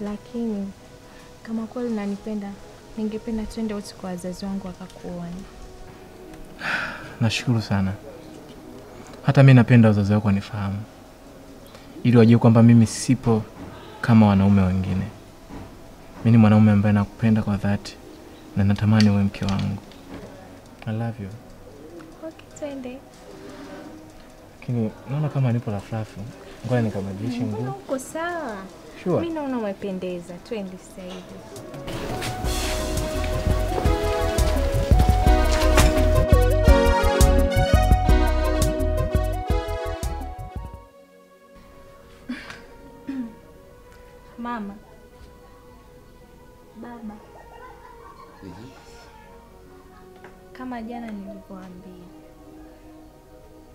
lakini kama kweli unanipenda, ningependa twende wote kwa wazazi wangu wakakuone. Nashukuru sana. Hata mi napenda wazazi wako wanifahamu, ili wajue kwamba mimi sipo kama wanaume wengine. Mi ni mwanaume ambaye nakupenda kwa dhati na natamani uwe mke wangu. I love you. Okay, twende. Lakini naona kama nipo rafrafu, ngoja nikabadilishe nguo. uko sawa? Sure. Mimi naona umependeza. Twende sasa hivi. Mama, baba, kama jana nilivyoambia,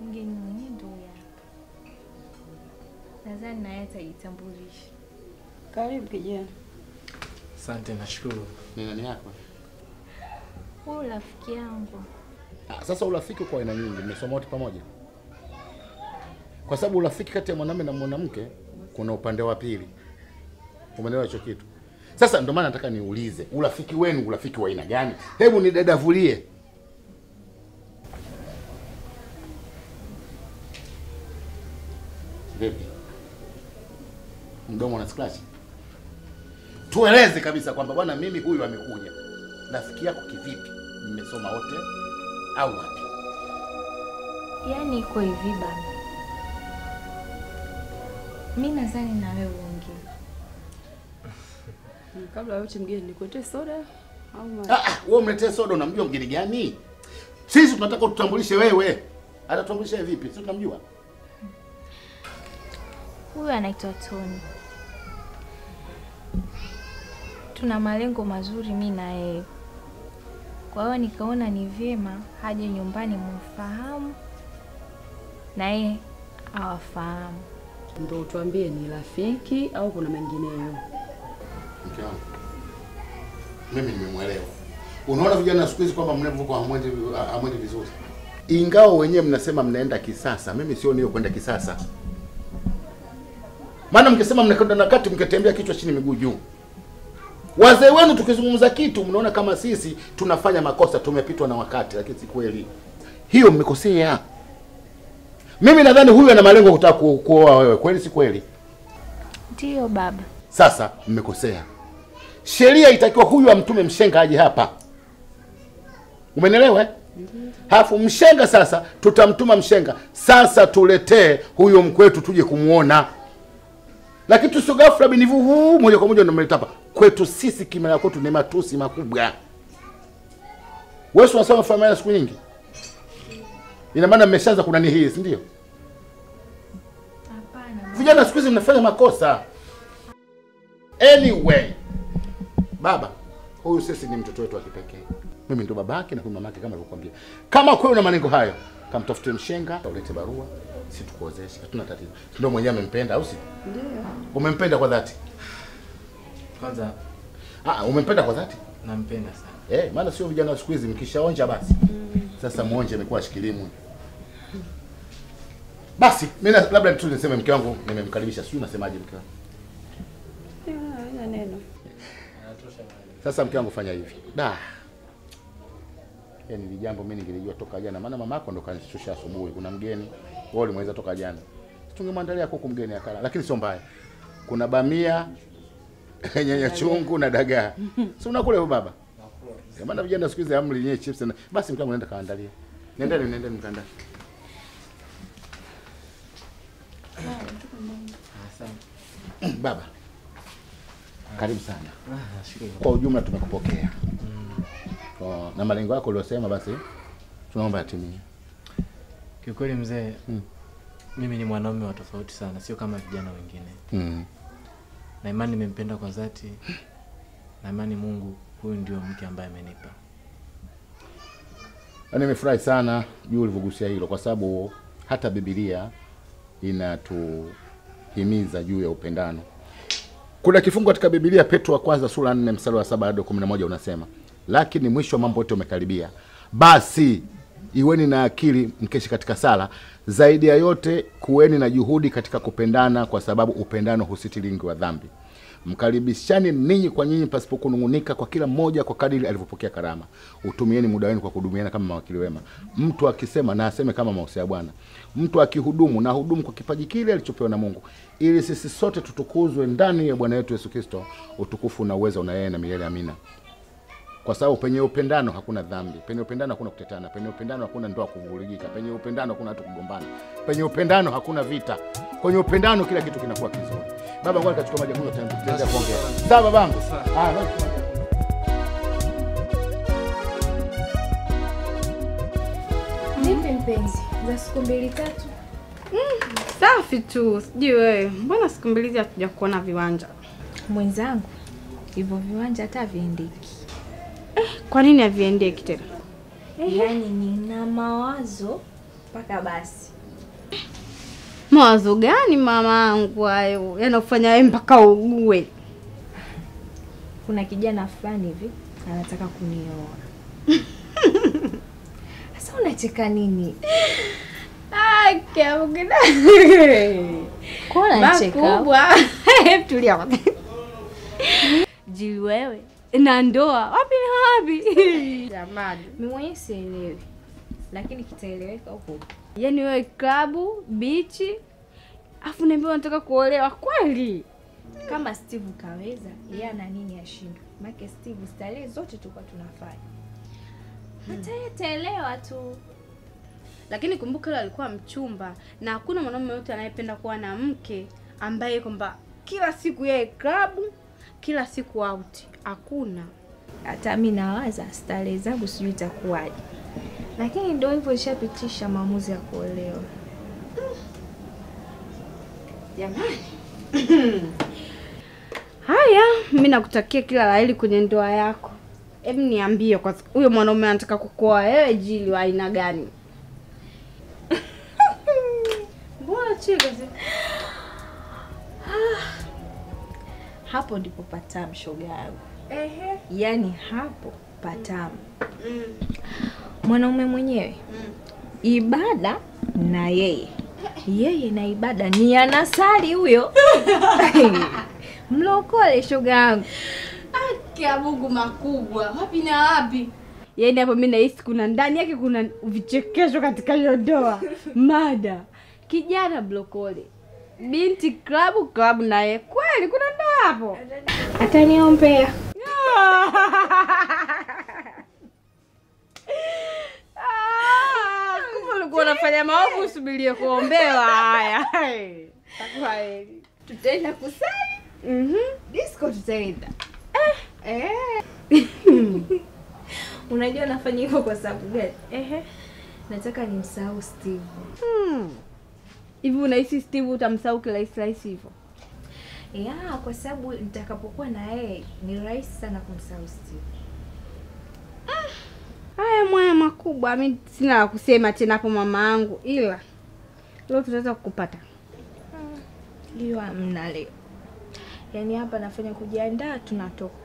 mgeni mwenyewe ndio hapa. Nadhani naye atajitambulisha. Karibu kijana. Asante, nashukuru. Ni nani yako? Huyu rafiki yangu Ah, sasa urafiki kwa aina nyingi, mmesoma wote pamoja? Kwa sababu urafiki kati ya mwanamume na mwanamke kuna upande wa pili. Umeelewa hicho kitu? Sasa ndio maana nataka niulize, urafiki wenu urafiki wa aina gani? Hebu nidadavulie. Vipi? Mdomo na scratch? Tueleze kabisa kwamba bwana, mimi huyu amekuja. Rafiki yako kivipi? Mmesoma wote au wapi? yaani iko hivi baba, mi nadhani na wewe uongee. Kabla yote mgeni, nikuletee soda au maji? Ah, ah, wewe umletee soda, unamjua mgeni gani? Sisi tunataka tutambulishe wewe. Atatutambulisha vipi? Sisi tunamjua. Huyu anaitwa Tony. Tuna malengo mazuri mi na yeye, kwa hiyo nikaona ni vyema haje nyumbani mumfahamu na yeye awafahamu. Ndio utuambie ni rafiki au kuna mengineyo? Mke wangu. Mimi nimemwelewa. Unaona vijana siku hizi kwamba mnavuka hamwendi hamwendi vizuri. Ingawa wenyewe mnasema mnaenda kisasa, mimi sio niyo kwenda kisasa. Maana mkisema mnakwenda na kati mkitembea kichwa chini miguu juu. Wazee wenu tukizungumza kitu mnaona kama sisi tunafanya makosa, tumepitwa na wakati, lakini si kweli. Hiyo mmekosea. Mimi nadhani huyu ana malengo kutaka ku- kuoa wewe, kweli si kweli? Ndiyo baba. Sasa mmekosea. Sheria itakiwa huyu amtume mshenga aje hapa, umenielewa? eh? Halafu mshenga sasa, tutamtuma mshenga sasa, tuletee huyo mkwetu tuje kumwona, lakini tusio ghafla binivu huu moja kwa moja unamleta hapa kwetu. Sisi kimela kwetu ni matusi makubwa. Wewe unasema familia siku nyingi, ina maana mmeshaanza kunani hii, si ndio? Hapana. Vijana siku hizi mnafanya makosa. Anyway, baba huyu sisi ni mtoto wetu wa kipekee. Mimi ndo babake na huyu mamake, kama nilivyokuambia. Kama kweli una malengo hayo, kamtafute mshenga, ulete barua, si tukuozeshe, hatuna tatizo. Ndio mwenyewe amempenda, au si? Ndio. Umempenda kwa dhati? Kwanza Ah, umempenda kwa dhati? nampenda sana. Eh, maana sio vijana wa siku hizi mkishaonja basi. Sasa muonje amekuwa shikilimu. Basi mimi na- labda tu niseme mke wangu nimemkaribisha, sijui unasemaje mke wangu? Ah, Haina neno. Sasa mke wangu fanya hivi. Da. Yaani ni jambo mimi nilijua toka jana maana mamako ndo kanishusha asubuhi. Kuna mgeni. Wewe limeweza toka jana. Tungemwandalia kuku mgeni akala, lakini sio mbaya. Kuna bamia, nyanya chungu na dagaa. Si unakula hivyo baba? Nakula. maana vijana siku hizi amri yenyewe chips na basi mke naenda nenda kaandalia. Nendeni nendeni nenda Asante. Baba. Karibu sana. Ah. Kwa ujumla tumekupokea. Kwa, na malengo yako uliosema basi tunaomba yatimie. Kiukweli mzee, Mm. mimi ni mwanaume wa tofauti sana, sio kama vijana wengine. Mm. Na imani nimempenda kwa dhati, na imani Mungu huyu ndio mke ambaye amenipa. Na nimefurahi sana juu ulivyogusia hilo, kwa sababu hata Biblia inatuhimiza juu ya upendano. Kuna kifungu katika Biblia, Petro wa kwanza sura 4 mstari wa 7 hadi 11 unasema, lakini mwisho wa mambo yote umekaribia, basi iweni na akili, mkeshi katika sala. Zaidi ya yote, kuweni na juhudi katika kupendana, kwa sababu upendano husitiri wingi wa dhambi. Mkaribishani ninyi kwa nyinyi pasipo kunung'unika, kwa kila mmoja kwa kadiri alivyopokea karama. Utumieni muda wenu kwa kuhudumiana kama mawakili wema. Mtu akisema na aseme kama mausia ya Bwana. Mtu akihudumu na hudumu kwa kipaji kile alichopewa na Mungu, ili sisi sote tutukuzwe ndani ya Bwana wetu Yesu Kristo. Utukufu na uweza una yeye na milele. Amina kwa sababu penye upendano hakuna dhambi, penye upendano hakuna kutetana, penye upendano hakuna ndoa kuvurugika, penye upendano hakuna watu kugombana, penye upendano hakuna vita, kwenye upendano kila kitu kinakuwa kizuri. Baba, ngoja nikachukua maji kunywa, tena tutaendelea kuongea. Sawa babangu? Ah. Vipi mpenzi, za siku mbili tatu? Safi tu, sijui wewe, mbona siku mbili hizi hatuja kuona viwanja? Mwenzangu, hivyo viwanja hata viendeki. Kwa nini haviendeki tena? Yaani nina mawazo mpaka basi. Mawazo gani mama yangu hayo yanafanya wewe mpaka ugue? Kuna kijana fulani hivi anataka kunioa. Sasa unacheka nini? Kwa unacheka? Makubwa. Tulia kwanza. Na ndoa wapi na wapi? Jamani, Mimi mwenyewe sielewi. Lakini kitaeleweka huko. yaani wewe klabu, bichi, afu niambia unataka kuolewa kweli? Kama Steve kaweza, yeye ana nini ashindwe? Maana Steve starehe zote tulikuwa tunafanya. Hata yeye ataelewa tu. lakini kumbuka yule alikuwa mchumba na hakuna mwanaume yote anayependa kuwa na mke ambaye kwamba kila siku yeye klabu kila siku out hakuna. Hata mi nawaza starehe zangu sijui itakuwaje, lakini ndio hivyo, ishapitisha maamuzi ya kuolewa. jamani. Haya mi nakutakia kila la heri kwenye ndoa yako. Hebu niambie kwa huyo mwanaume anataka kukoa wewe jili wa aina gani? Mbona cheka Hapo ndipo patamu, shoga yangu. Yaani hapo patamu. Mwanaume mwenyewe mm. ibada na yeye. Yeye na ibada ni anasali huyo. Mlokole, shoga yangu. Akia Mungu makubwa. Wapi na wapi? Yaani hapo mi nahisi kuna ndani yake kuna vichekesho katika hiyo ndoa. Mada. Kijana blokole binti klabu klabu naye kweli kuna ndoa hapo Ataniombea. Ah, kumbe ulikuwa unafanya maovu usubirie kuombewa haya Tutaenda kusali Mhm. disco, tutaenda eh. Unajua nafanya hivyo kwa sababu gani? Ehe. Nataka nimsahau Steve. Hmm. Hivi unahisi steve utamsahau kirahisi rahisi hivyo Ya, kwa sababu nitakapokuwa na yeye ni rahisi sana kumsahau Steve. haya mwaya makubwa mi sina la kusema tena hapo mama yangu ila leo tutaweza kukupata Hiyo amna leo. Yaani hapa nafanya kujiandaa, tunatoka.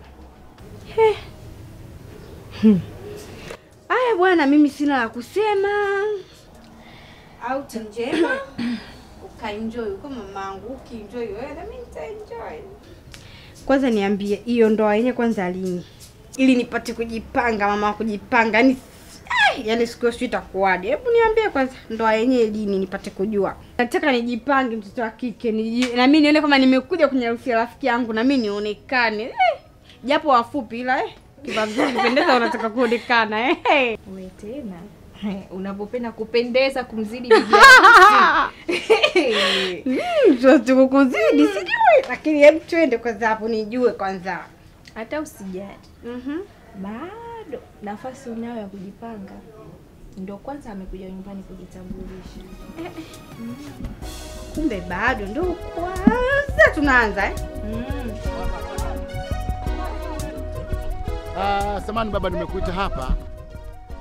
haya bwana mimi sina la kusema auti njema ukaenjoy uko mamangu ukienjoy wewe na mimi nitaenjoy kwanza niambie hiyo ndoa yenye kwanza lini ili nipate kujipanga mama kujipanga yani yaani siku hiyo sijui itakuwaje. Hebu niambie kwanza ndoa yenyewe lini nipate kujua? Nataka nijipange mtoto wa kike niji, na mimi nione kama nimekuja ya rafiki yangu na mimi nionekane. Eh, japo wafupi ila eh, kivaa vizuri kupendeza unataka kuonekana eh. Wewe tena. Unapopenda kupendeza kumzidi bibi harusi. tukukuzidi sijui lakini hebu twende kwanza hapo nijue kwanza Hata usijali. mm Bado nafasi unayo ya kujipanga. Ndo kwanza amekuja nyumbani kujitambulisha. kumbe bado ndo kwanza tunaanza eh? Mm. Ah, samani baba, nimekuita hapa,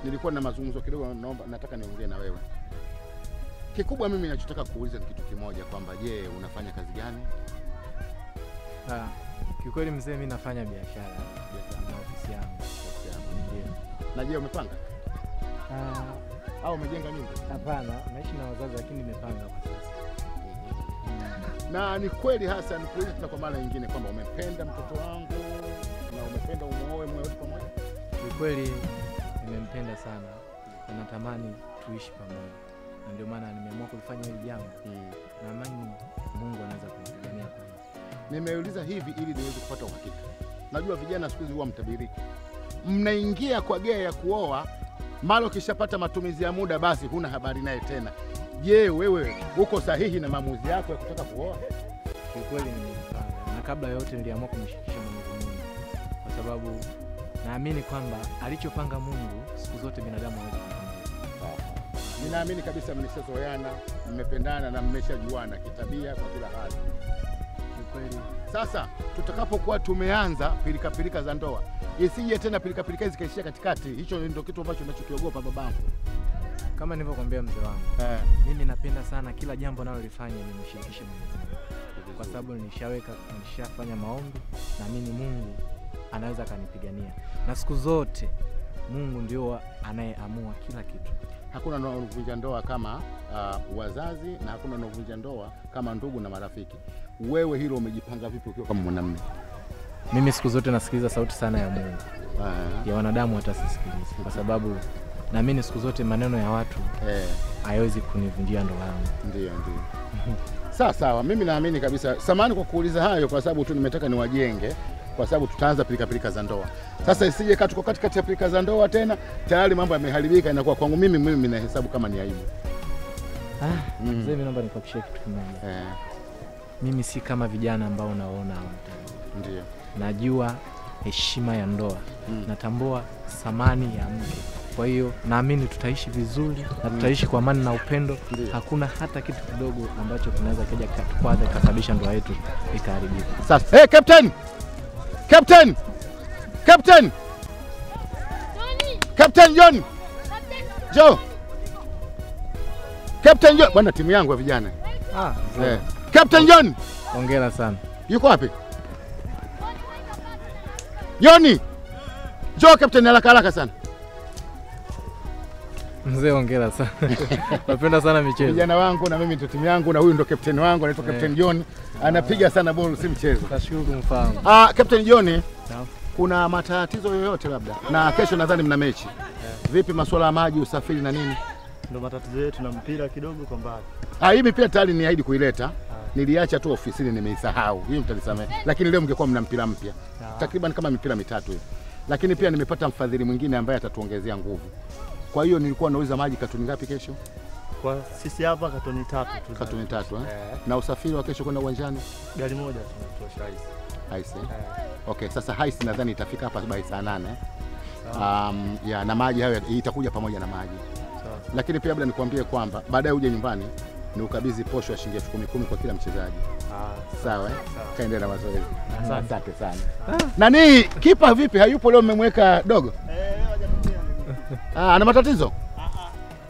nilikuwa na mazungumzo kidogo, naomba nataka niongee na wewe. Kikubwa mimi nachotaka kuuliza ni kitu kimoja, kwamba je, unafanya kazi gani? Ah, kiukweli mzee, mimi nafanya biashara na ofisi yangu. Na je, umepanga Ah, au umejenga nyumba? Hapana, naishi na wazazi lakini nimepanga kwa sasa. na ni kweli hasa nikuulize tena kwa mara nyingine kwamba umependa mtoto wangu na umependa umuoe mwe wote pamoja Ni kweli nimempenda sana. Na natamani tuishi pamoja, na ndio maana nimeamua kulifanya hili jambo. na amani Mungu anaweza kunipigania kwa hili. nimeuliza hivi ili niweze kupata uhakika. Najua vijana siku hizi huwa mtabiriki. Mnaingia kwa gea ya kuoa mara ukishapata matumizi ya muda basi huna habari naye tena. Je wewe uko sahihi na maamuzi yako ya kutaka kuoa? Kwa kweli nimejipanga, na kabla ya yote niliamua kumshirikisha Mwenyezi Mungu. Kwa sababu naamini kwamba alichopanga Mungu siku zote binadamu hawezi kupanga. ninaamini kabisa mlishazoeana mmependana na mmeshajuana kitabia kwa kila hali Ni kweli Sasa tutakapokuwa tumeanza pilikapilika za ndoa, isije tena pilikapilika hizi zikaishia katikati. Hicho ndio kitu ambacho ninachokiogopa babangu. kama nilivyokuambia mzee wangu, Eh, mimi napenda sana kila jambo nalolifanya nimshirikishe Mwenyezi Mungu kwa sababu nishaweka nilishafanya maombi, naamini Mungu anaweza akanipigania, na siku zote Mungu ndio anayeamua kila kitu. hakuna unaovunja ndoa kama uh, wazazi na hakuna unaovunja ndoa kama ndugu na marafiki. Wewe hilo umejipanga vipi ukiwa kama mwanamme Mimi siku zote nasikiliza sauti sana ya Mungu, Ah, ya wanadamu watasisikiliza, kwa sababu naamini siku zote maneno ya watu eh, hayawezi kunivunjia ndoa yangu. ndio ndio. Sawa sawa, mimi naamini kabisa. Samani kwa kuuliza hayo, kwa sababu tu nimetaka niwajenge, kwa sababu tutaanza pilikapilika za ndoa. Sasa isije kati tuko katikati ya pilika za ndoa tena tayari mambo yameharibika, inakuwa kwangu mimi mimi nahesabu kama ni aibu. Ah, Mm. mzee, mimi naomba nikuhakikishie kitu kimoja, Eh, mimi si kama vijana ambao unaona hao ndio. najua heshima ya ndoa Mm. natambua thamani ya mke kwa hiyo naamini tutaishi vizuri na tutaishi kwa amani na upendo Ndiyo. hakuna hata kitu kidogo ambacho kinaweza kija kikwaza ikasababisha ndoa yetu ikaharibika Sasa, hey, Captain! Captain! Captain! Captain John! Joe Captain John! Bwana timu yangu ya vijana. ah, yeah. Captain John! ongera sana Yuko wapi? Joni! Joe Captain haraka haraka sana. Mzee ongera sana napenda sana michezo Vijana wangu na mimi ndo timu yangu na huyu ndo captain wangu anaitwa Captain John. Anapiga sana ball si mchezo. tashukuru kumfahamu Ah, Captain John, Sawa. kuna matatizo yoyote labda? Na kesho nadhani mna mechi. Yeah. Vipi masuala ya maji, usafiri na nini? ndo matatizo yetu na mpira kidogo kwa mbali. Ah, hii mipira tayari niahidi kuileta. Niliacha tu ofisini nimeisahau. Hiyo mtanisamehe. Lakini leo mngekuwa mna mpira mpya. Takriban kama mipira mitatu hivi. Lakini pia nimepata mfadhili mwingine ambaye atatuongezea nguvu. Kwa hiyo nilikuwa nauza maji katoni ngapi kesho? Kwa sisi hapa katoni tatu tu. Katoni tatu eh? Yeah. Na usafiri wa kesho kwenda uwanjani? gari moja tunatosha hizi. Haisi. eh? Eh, Okay, sasa haisi nadhani itafika hapa by saa nane. Um, ya na maji hayo itakuja pamoja na maji. sawa. Lakini pia labda nikwambie kwamba baadaye uje nyumbani ni ukabidhi posho ya shilingi elfu kumi kumi kwa kila mchezaji. Ah, Sawa eh? Kaendelea na mazoezi. Asante. Sana. Nani kipa vipi? Hayupo leo, mmemweka dogo? Eh. Ah, ana matatizo?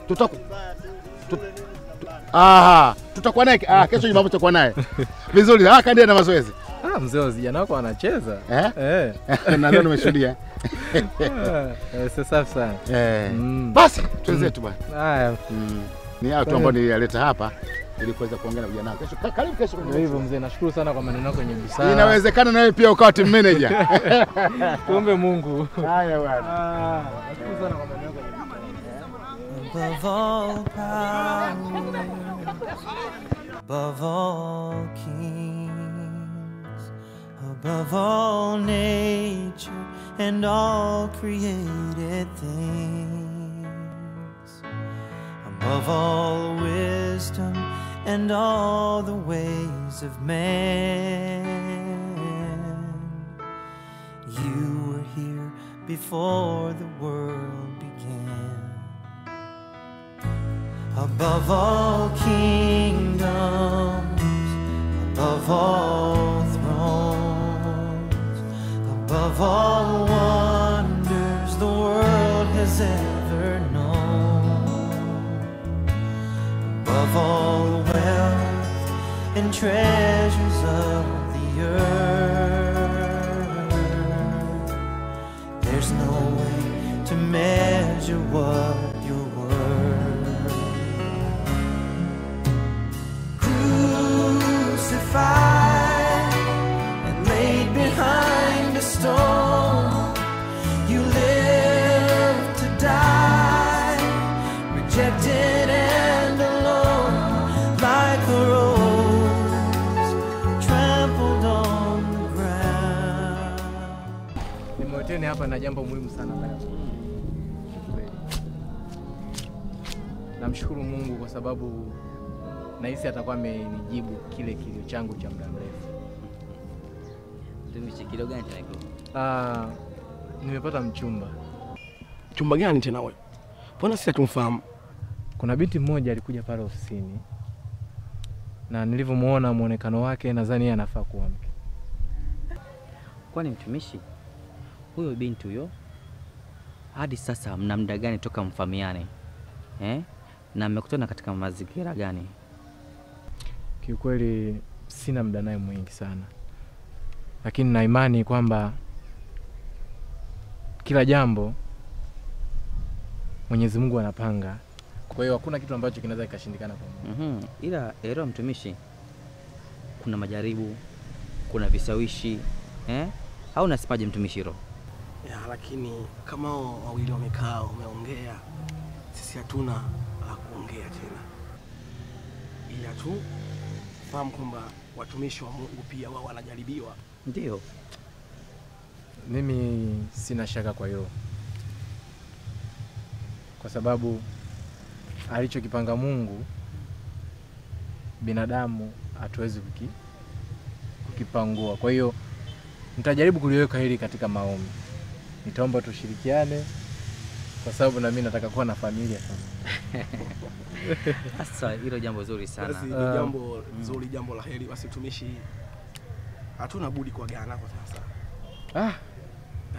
Tutaku Mbaya tu. Tu- Shule nini zinabana. Ah, tutakuwa naye ah, kesho Jumamosi tutakuwa naye. Vizuri. Ah, kaendelea na mazoezi. ah, mzee vijana wako anacheza Eh? eh. Nadhani umeshuhudia. eh, Sasa safi sana Eh. Mm. Basi twenzetu bwana. haya Mm. Ni hayo tu nilialeta niliyaleta hapa ili kuweza kuongea na vijana. Kesho karibu kesho. ndio hivyo mzee nashukuru sana kwa maneno yako yenye busara Inawezekana na wewe pia ukawa team manager. tuombe mungu Haya bwana. Ah, nashukuru sana kwa maneno yako yenye above all powers, above all kings, above all nature and all created things, above all wisdom and all the ways of man. You were here before the world began. Above all kingdoms, above all thrones, above all wonders the world has ever known, above all wealth and treasures of the earth. There's no way to measure what you're worth. Crucified and laid behind a stone, you live to die, rejected Nimeweteni hapa na jambo muhimu sana la. Namshukuru Mungu kwa sababu nahisi atakuwa amenijibu kile kilio changu cha muda mrefu. Mtumishi, kilio gani tena kiko? Ah, nimepata mchumba. Chumba gani tena wewe? Mbona sisi hatumfahamu? Kuna binti mmoja alikuja pale ofisini na nilivyomuona mwonekano wake nadhani yeye anafaa kuwa mke. Kwani mtumishi, huyo binti huyo hadi sasa mna muda gani toka mfamiane eh? na mmekutana katika mazingira gani? Kiukweli sina muda naye mwingi sana, lakini na imani kwamba kila jambo Mwenyezi Mungu anapanga. Kwa hiyo hakuna kitu ambacho kinaweza kikashindikana kwa Mungu. mm -hmm. Ila elewa mtumishi, kuna majaribu, kuna visawishi eh? au nasipaje mtumishi hilo? Ya, lakini kama hao wawili wamekaa wameongea, sisi hatuna la kuongea tena, ila tu fahamu kwamba watumishi wa Mungu pia wao wanajaribiwa. Ndio Mimi sina shaka kwa hilo, kwa sababu alichokipanga Mungu binadamu hatuwezi kuki, kukipangua. Kwa hiyo nitajaribu kuliweka hili katika maombi, nitaomba tushirikiane, kwa sababu na mimi nataka kuwa na familia sasa. sasa, hilo jambo zuri sana. Basi ni Ah, jambo zuri, jambo la heri. Basi tumishi, hatuna budi kuagana kwa sasa, Ah,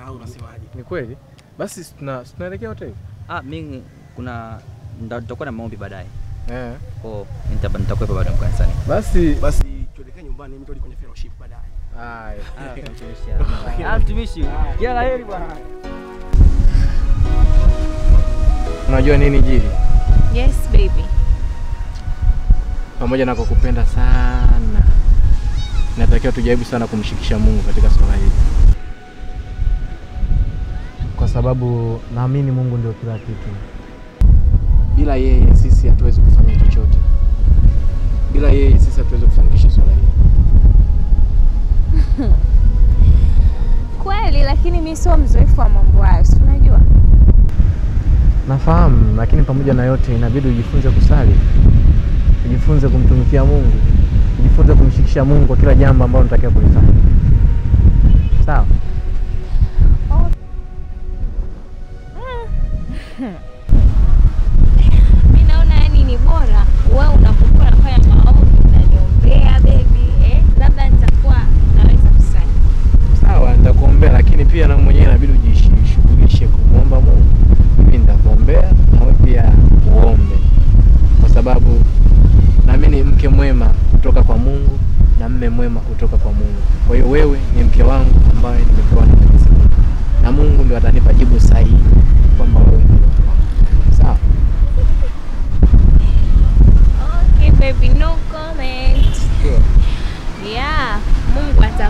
au unasemaje? ni kweli. Basi si tuna- tunaelekea hoteli Ah, mimi kuna nitakuwa na maombi baadaye, eh. kwa nitakuwa nitakuwepo bado kanisani. Basi Basi tuelekee nyumbani, mimi kwenye fellowship baadaye. Haya. Mtumishi, kila la heri bwana. Unajua nini Jili, Yes baby. pamoja na kukupenda sana, natakiwa tujaribu sana kumshikisha Mungu katika swala hili, kwa sababu naamini Mungu ndio kila kitu. Bila yeye sisi hatuwezi kufanya chochote, bila yeye sisi hatuwezi kufanikisha swala hili. Kweli, lakini mi sio mzoefu wa mambo hayo, si unajua. Nafahamu, lakini pamoja na yote inabidi ujifunze kusali, ujifunze kumtumikia Mungu, ujifunze kumshikisha Mungu kwa kila jambo ambalo unatakiwa kulifanya. Sawa?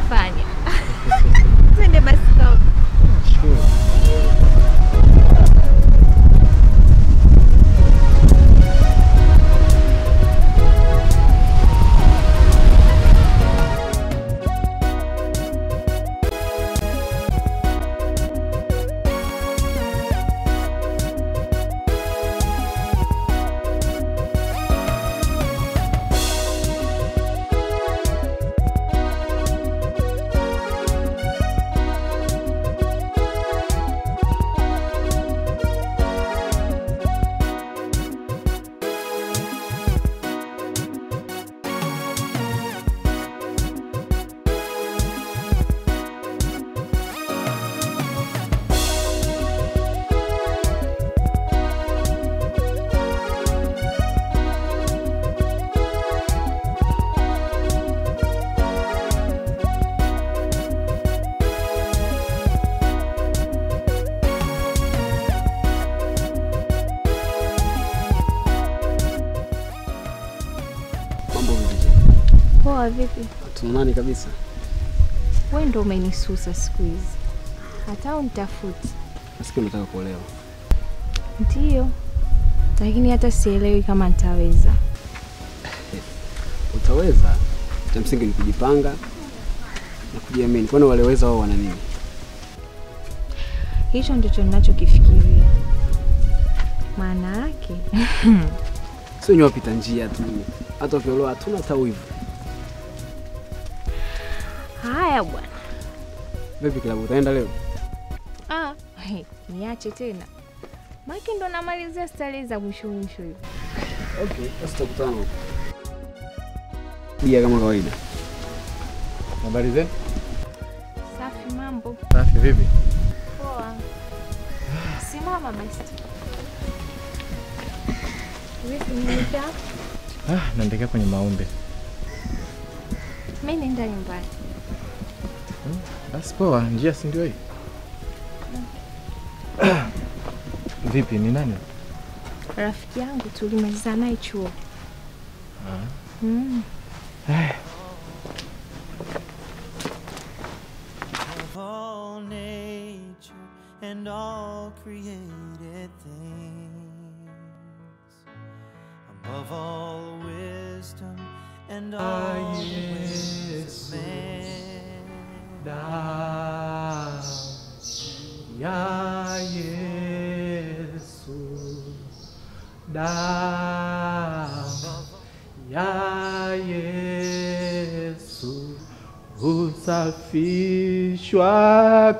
Mungu Poa vipi? Tunaonani kabisa. Wewe ndo umenisusa siku hizi. Hata unitafuti. Nasikia unataka kuolewa. ndio Lakini hata sielewi kama nitaweza. Utaweza. Cha msingi ni kujipanga na kujiamini. Kwani waleweza wao wana nini? Hicho ndicho ninachokifikiria. Maana yake Sio nyoa wapita njia tu. Hata ukiolewa hatuna hata wivu. Haya bwana. Vipi kilabu, utaenda leo? Ah, hey, niache tena. Maki ndo namalizia stari za mwisho mwisho hivi. Okay, sasa tutakutana bia kama kawaida. Habari zenu? Safi mambo. Safi vipi? Poa. Simama basi. Ah, naendelea kwenye maombi. Mimi naenda nyumbani. Basi poa, njia si ndio hii? Vipi, ni nani? Rafiki yangu tulimaliza naye chuo. Ah.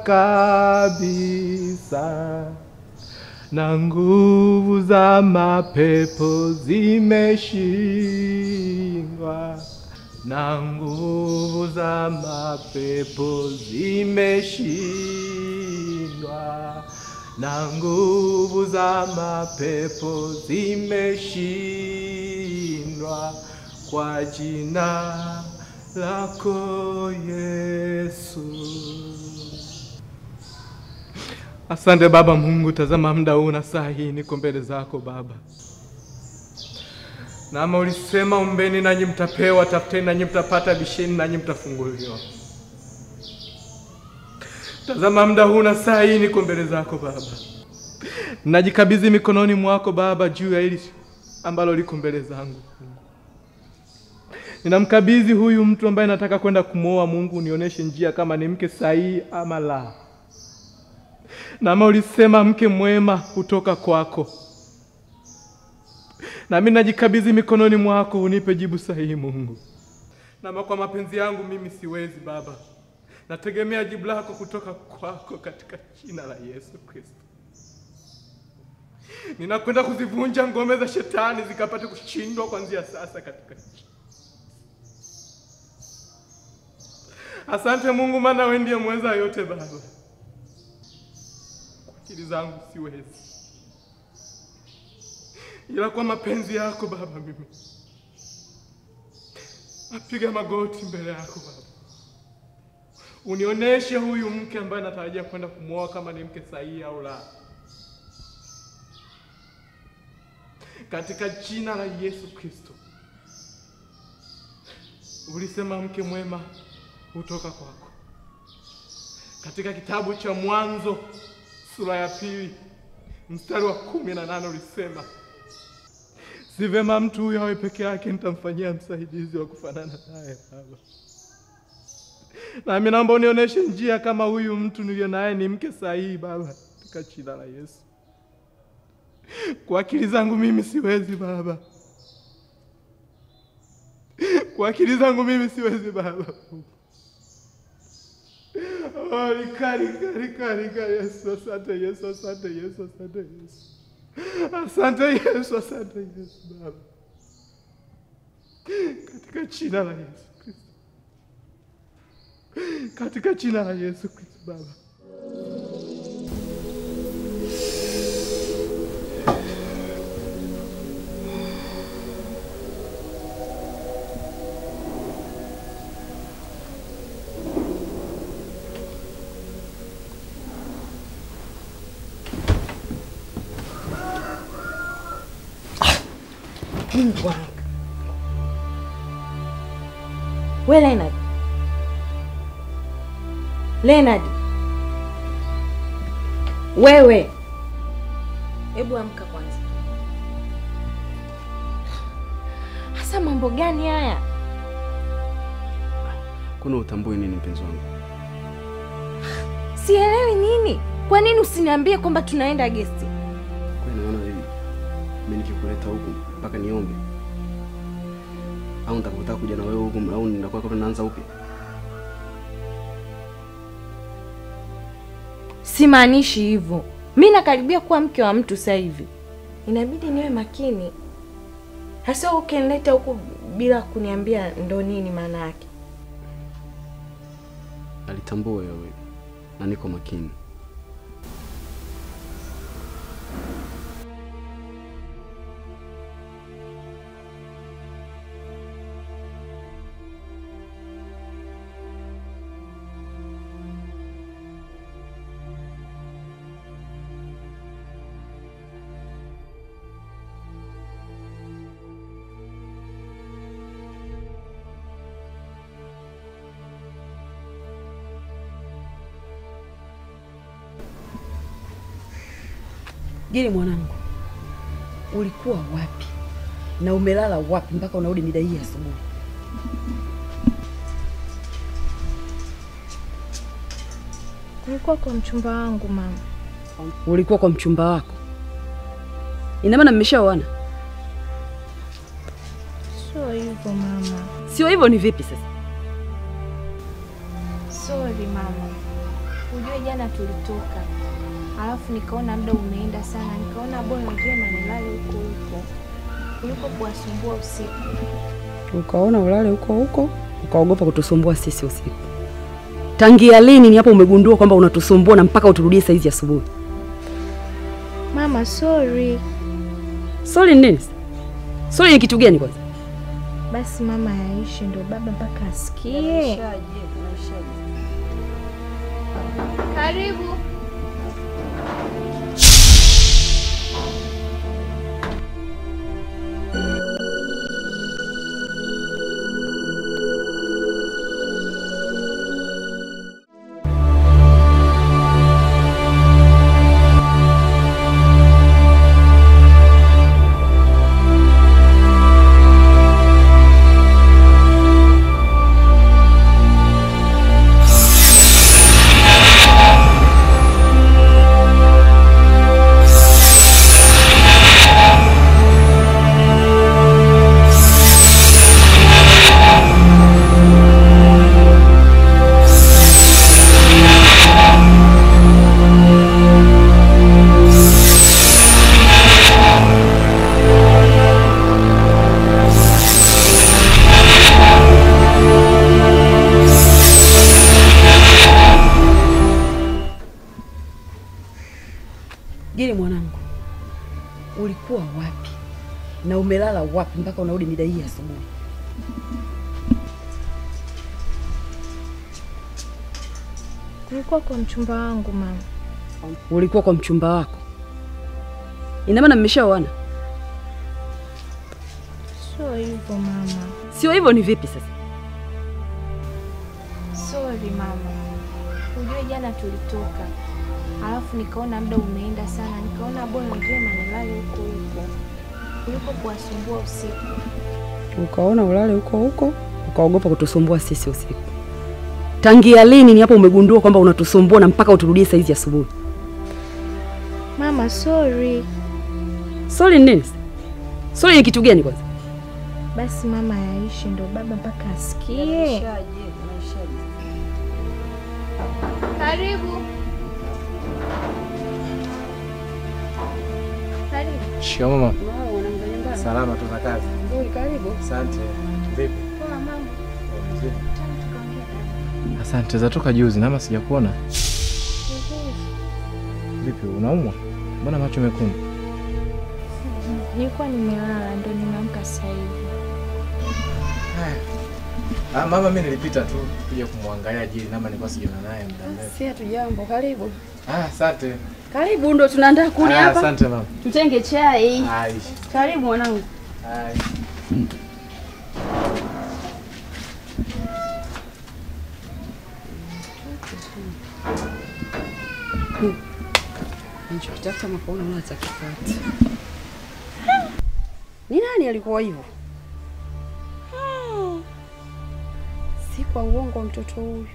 Kabisa. Na nguvu za mapepo zimeshindwa. Na nguvu za mapepo zimeshindwa. Na nguvu za mapepo zimeshindwa. Kwa jina lako Yesu. Asante Baba Mungu, tazama muda huu na saa hii niko mbele zako Baba. Nama ulisema ombeni nanyi mtapewa, tafuteni nanyi mtapata, bisheni nanyi mtafunguliwa. Tazama muda huu na saa hii niko mbele zako Baba, najikabidhi mikononi mwako Baba juu ya hili ambalo liko mbele zangu. Ninamkabidhi huyu mtu ambaye nataka kwenda kumwoa. Mungu, nionyeshe njia kama ni mke sahihi ama la. Nama ulisema mke mwema hutoka kwako, nami najikabidhi mikononi mwako, unipe jibu sahihi Mungu. Nama kwa mapenzi yangu mimi siwezi Baba, nategemea jibu lako kutoka kwako katika jina la Yesu Kristo. Ninakwenda kuzivunja ngome za shetani zikapate kushindwa kuanzia sasa katika Asante Mungu, maana wewe ndiye mweza yote Baba. Akili zangu siwezi, ila kwa mapenzi yako Baba, mimi napiga magoti mbele yako Baba, unioneshe huyu mke ambaye natarajia kwenda kumwoa kama ni mke sahihi au la, katika jina la Yesu Kristo. Ulisema mke mwema hutoka kwako. Katika kitabu cha Mwanzo sura ya pili mstari wa kumi na nane ulisema si vema mtu huyo awe peke yake, nitamfanyia msaidizi wa kufanana naye. Baba, nami naomba unionyeshe njia kama huyu mtu niliyo naye ni mke sahihi Baba, katika jina la Yesu. Kwa akili zangu mimi siwezi Baba, kwa akili zangu mimi siwezi Baba. Yesu, asante Yesu, asante Yesu, asante Yesu. Asante Yesu, asante Yesu Baba. Katika jina la Yesu Kristo. Katika jina la Yesu Kristo Baba. We Leonard. Leonard. Wewe. Hebu amka kwanza. Hasa mambo gani haya? Kuna utambui nini mpenzi wangu? Sielewi nini. Kwa nini usiniambie kwamba tunaenda gesti? Kwa nini unaona hivi mimi nikikuleta huku mpaka niombe au nitakutaka kuja na wewe huko au nitakuwa kama naanza upya? Simaanishi hivyo. Mimi nakaribia kuwa mke wa mtu sasa hivi, inabidi niwe makini, hasa ukinileta huku bila kuniambia ndo nini maana yake. Alitambua wewe na niko makini. Gili mwanangu, ulikuwa wapi na umelala wapi mpaka unarudi mida hii asubuhi? Ulikuwa kwa mchumba wangu mama. Ulikuwa kwa mchumba wako? Ina maana mmeshaoana? Sio hivyo mama. Sio hivyo, ni vipi sasa? Sorry mama, ujue jana tulitoka, alafu nikaona muda umeenda sana, nikaona bora vyema nilale huko huko kuliko kuwasumbua usiku. Ukaona ulale huko huko, ukaogopa kutusumbua sisi usiku. Tangia lini ni hapo umegundua kwamba unatusumbua na mpaka uturudie saizi asubuhi? Mama, sorry. Sorry nini? Sorry ni kitu gani kwanza? Basi mama, yaishi ndo baba mpaka asikie. Karibu. Wapi mpaka unarudi mida hii asubuhi? Kulikuwa kwa mchumba wangu mama. Ulikuwa kwa mchumba wako? Ina maana mmeshaoana? Sio hivyo mama. Sio hivyo, ni vipi sasa? Sorry mama, ujue jana tulitoka, alafu nikaona muda umeenda sana, nikaona bora vyema nilale huko huko kuliko kuwasumbua usiku. Ukaona ulale huko huko, ukaogopa kutusumbua sisi usiku. Tangia lini ni hapo umegundua kwamba unatusumbua na mpaka uturudie saizi asubuhi? Mama, sorry. Sorry ni nini? Sorry ni kitu gani kwanza? Basi mama, yaishi ndo baba mpaka asikie. Karibu. Karibu. Shikamoo mama. Salama Salama tu za kazi. Karibu. Asante. Vipi? Poa mama. Asante, zatoka juzi nama sijakuona. Vipi, unaumwa? Mbona macho mekundu? Nilikuwa nimelala ndo nimeamka sasa hivi. Ah, mama mimi nilipita tu kuja kumwangalia Jili nama nilikuwa sijaona naye muda mrefu. Si jambo, karibu. Ah, asante. Karibu ndo tunaandaa kuni Ah, hapa. Asante mama. Tutenge chai. Hai. Karibu mwanangu. Hai. Nichokitafuta mwaka huu naona atakipata. Ni nani alikuwa hivyo? Si kwa uongo mtoto huyu.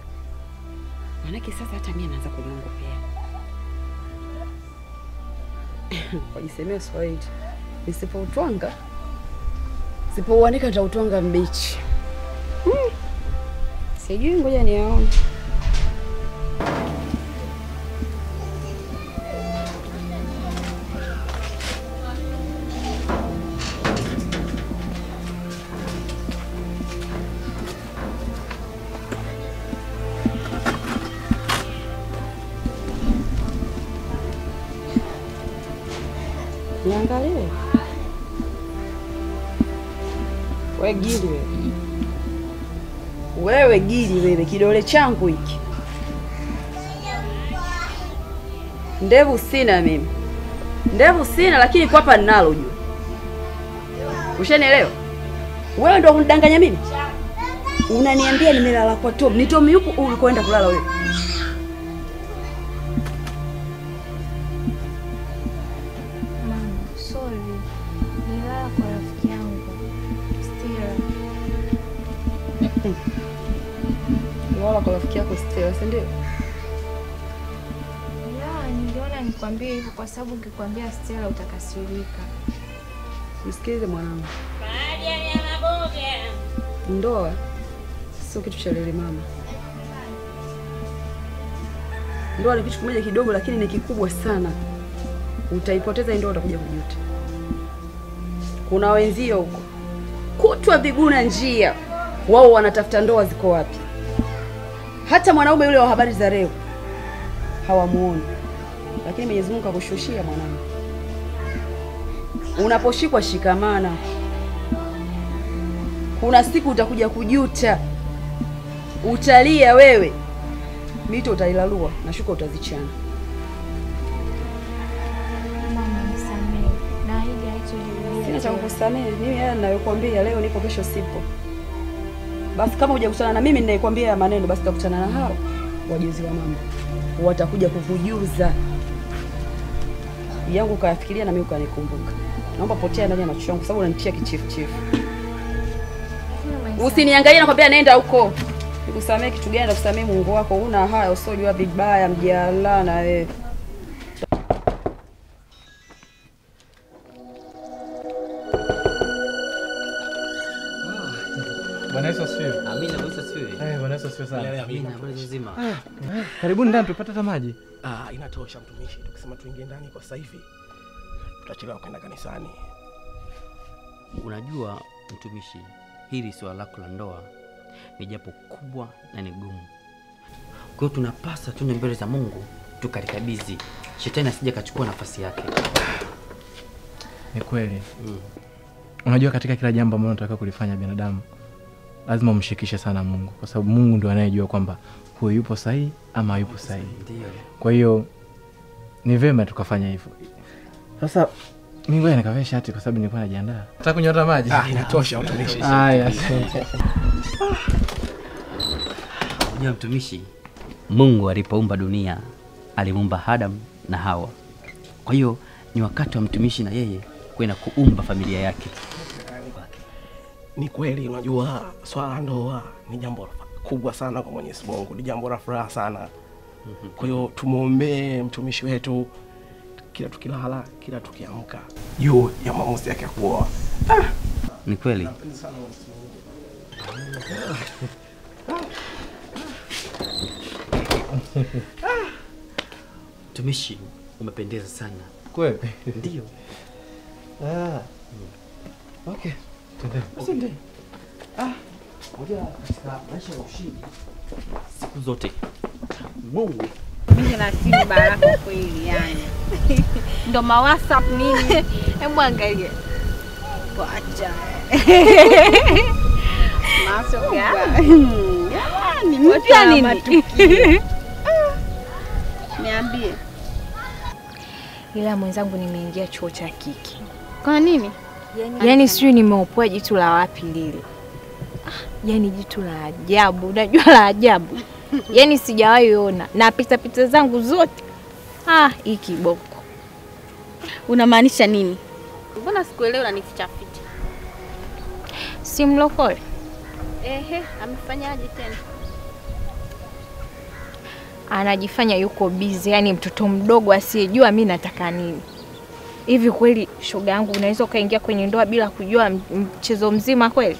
Maanake sasa hata mimi naanza kuniongopea. Wajisemea Swahili, nisipoutwanga sipouanika nitautwanga mbichi. Hmm. Sijui, ngoja niaone. We gili wewe. Wewe gili wewe, kidole changu hiki. Ndevu sina mimi, ndevu sina, lakini kwapa ninalo juu. Ushanielewa? Wewe ndo unidanganya mimi, unaniambia nimelala kwa Tom. Ni Tom yupo ulikoenda kulala wewe? Si ndio? Ya, niliona nikwambie hivyo kwa sababu ukikwambia Stella utakasirika. Msikilize mwanangu, ndoa sio kitu cha lele mama. Ndoa ni kitu kimoja kidogo, lakini ni kikubwa sana. Utaipoteza ndoa, utakuja kujuta. Kuna wenzio huko kutwa viguna njia, wao wanatafuta ndoa ziko wapi. Hata mwanaume yule wa habari za leo hawamuoni, lakini Mwenyezi Mungu akushushia mwanangu. Unaposhikwa shikamana, kuna siku utakuja kujuta, utalia wewe, mito utailalua na shuka utazichana. Sina cha kukusamehe. Mimi, haya ninayokuambia leo nipo, kesho sipo. Basi kama hujakutana na mimi ninayekwambia ya maneno, basi utakutana na hao wajuzi wa mambo, watakuja kukujuza yangu, ukayafikiria na mimi ukanikumbuka. Naomba potea ndani ya macho yangu, sababu unanitia kichifuchifu. Usiniangalie, nakwambia nenda huko. Nikusamee kitu gani? Nakusamee Mungu wako, una haya usiojua vibaya, mjala na wewe. Eh, Karibuni ndani tupate hata maji. Ah, inatosha mtumishi. Tukisema tuingie ndani kwa sasa hivi tutachelewa kwenda kanisani. Unajua mtumishi, hili swala lako la ndoa ni japo kubwa na ni gumu. Kwa hiyo tunapasa tuende mbele za Mungu tukalikabidhi, shetani asije kachukua nafasi yake. Ni kweli. mm. Unajua, katika kila jambo ambalo unataka kulifanya binadamu, lazima umshirikishe sana Mungu, kwa sababu Mungu ndio anayejua kwamba huyu yupo sahihi ama hayupo sahihi. Ndio. Kwa hiyo ni vema tukafanya hivyo. Sasa mimi ngoja nikavae shati kwa sababu nilikuwa najiandaa. Nataka kunyota maji. Ah, inatosha mtumishi. Haya, asante. Unajua mtumishi, Mungu alipoumba dunia alimuumba Adam na Hawa. Kwa hiyo ni wakati wa mtumishi na yeye kwenda kuumba familia yake. Ni kweli, unajua swala la ndoa ni jambo kubwa sana kwa Mwenyezi Mungu, ni jambo la furaha sana. Kwa hiyo tumwombee mtumishi wetu kila tukilala, kila tukiamka juu ya maamuzi yake ya kuoa. Ni kweli. Mtumishi, umependeza sana. Kweli? Ndio. Ah. Okay. Twende. Asante. Ah, moja katika maisha ya ushindi siku zote Mungu Mimi na baraka kweli yani. Ndo ma WhatsApp nini? Hebu angalia. Wacha. Masoka. Jamani, mpya nini? Matukio. Niambie. Ila mwenzangu, nimeingia chuo cha kiki. Kwa nini? Yaani sijui nimeopoa jitu la wapi lile. Ah, yani jitu la ajabu, unajua la ajabu. yani sijawahi ona na pita pita zangu zote. Ah, hii kiboko. Unamaanisha nini? Mbona sikuelewi unanificha ficha? Si mlokole. Ehe, amefanyaje tena? Anajifanya yuko bizi, yani mtoto mdogo asiyejua mi nataka nini. Hivi kweli shoga yangu, unaweza ukaingia kwenye ndoa bila kujua mchezo mzima kweli?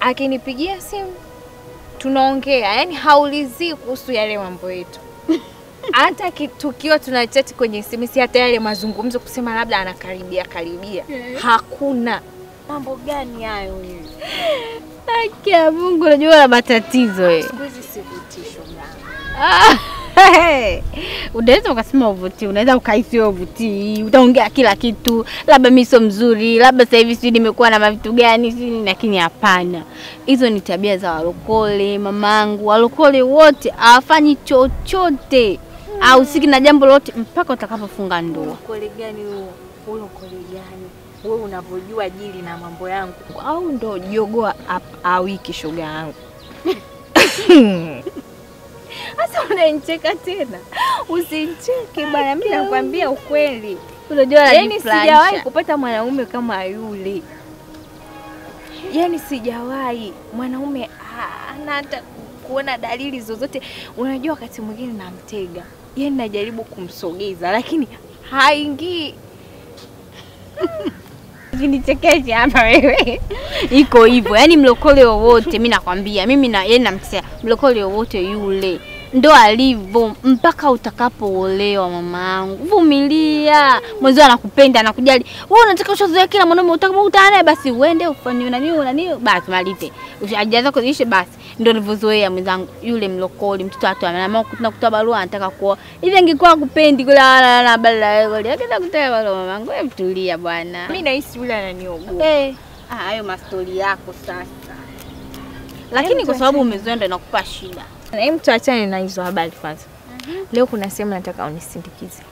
Akinipigia simu tunaongea, yani haulizii kuhusu yale mambo yetu hata ki- tukiwa tunachati kwenye simu, si hata yale mazungumzo kusema labda anakaribia karibia, hakuna. Mambo gani hayo? Haki ya Mungu, unajua na matatizo eh. Siku hizi unaweza ukasema uvutii, unaweza ukahisi wewe uvutii, utaongea kila kitu, labda mimi sio mzuri, labda sasa hivi sijui nimekuwa na mavitu gani sini, lakini hapana, hizo ni tabia za walokole. Mamangu, walokole wote hawafanyi chochote hahusiki na jambo lolote mpaka utakapofunga ndoa. Ulokole gani huo? Ulokole gani? Wewe unavyojua jili na mambo yangu, au ndo jogoa awiki shoga yangu? Sasa unanicheka tena? Usinicheke bana, mimi nakwambia ukweli. Unajua Yaani sijawahi kupata mwanaume kama yule, yani sijawahi mwanaume ana hata kuona dalili zozote. Unajua, wakati mwingine namtega, yani najaribu kumsogeza, lakini haingii. Usinichekeshe hapa wewe. Iko hivyo. Yaani mlokole wowote mi nakwambia, mimi na yeye namsema mlokole wowote yule ndo alivyo mpaka utakapoolewa mamangu. Vumilia. Mwenzio anakupenda, anakujali. Wewe unataka ushazoea kila mwanaume utakapokutana naye basi uende ufanye nani nani basi malize. zako ziishe. basi. ndo nilivyozoea mwenzangu yule mlokoli, mtoto watu anaamua kutoa barua anataka kuoa. Hivi angekuwa kupendi kula la la bala wewe. Akaenda kutoa barua mamangu. Hebu tulia bwana. Mimi nahisi yule ananiogopa. Eh, ah, hayo mastori yako sasa. Lakini kwa sababu umezoea ndo inakupa shida. Hebu tuachane na hizo habari kwanza. Leo kuna sehemu nataka unisindikize.